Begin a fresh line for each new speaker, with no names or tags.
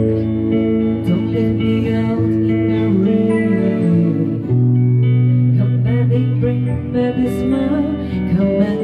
Don't leave me out in the rain. Come back and bring back a smile. Come back